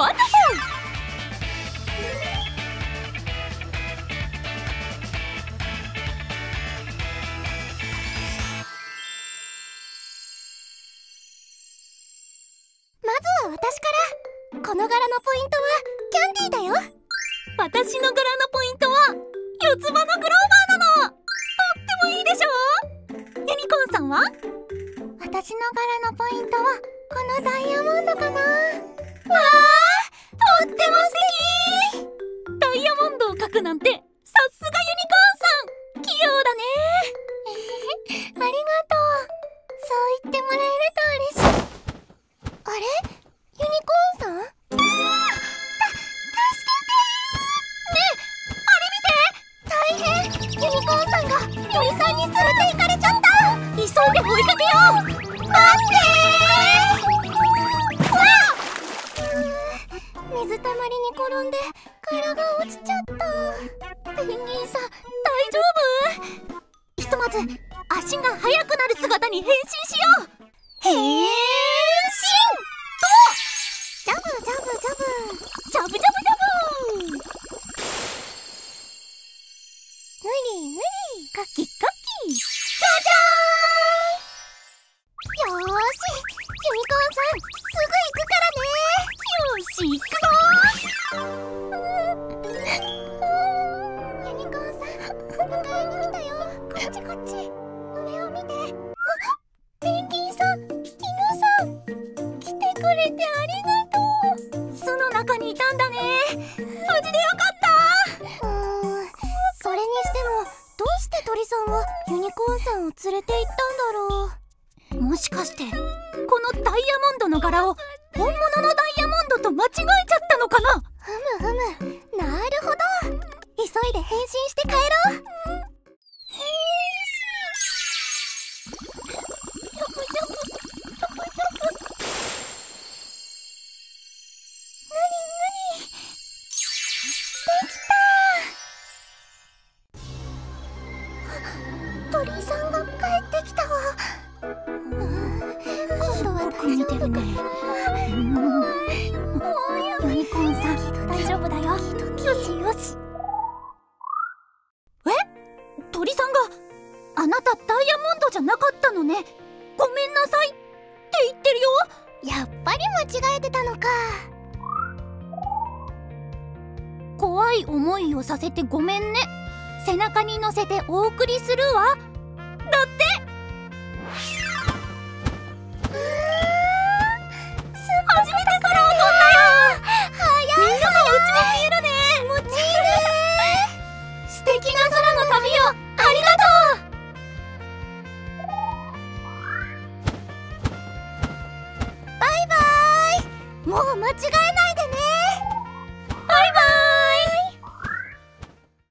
も可愛い本当だワントはこのダイヤモンドかな。いかけよう。待って。わあ。水たまりに転んで殻が落ちちゃった。ペンギンさん大丈夫？ひとまず足が速くなる姿に変身行くぞユニコーンさん迎えに来たよこっちこっち上を見てあペンギンさん。犬さん来てくれてありがとう。巣の中にいたん。だね無事でよかったうーんそれにしてもどうして鳥さんはユニコーンさんを連れて行ったんだろう。もしかしてこのダイヤモンドの柄を本物のダイヤモンドと間違えちゃったのかな？ふむふむなるほど急いで。変身して帰ろう変身ジャブジャブジャブジャブぬりぬりで。きた鳥さんが帰ってきたわうん今度は大丈夫かなユニコーンさん。大丈夫だよよしよしえ鳥さん。があなたダイヤモンドじゃなかったのねごめん。なさいって言ってるよやっぱり間違えてたのか怖い思いをさせてごめん。ね背中に乗せてお送りするわだってもう間違え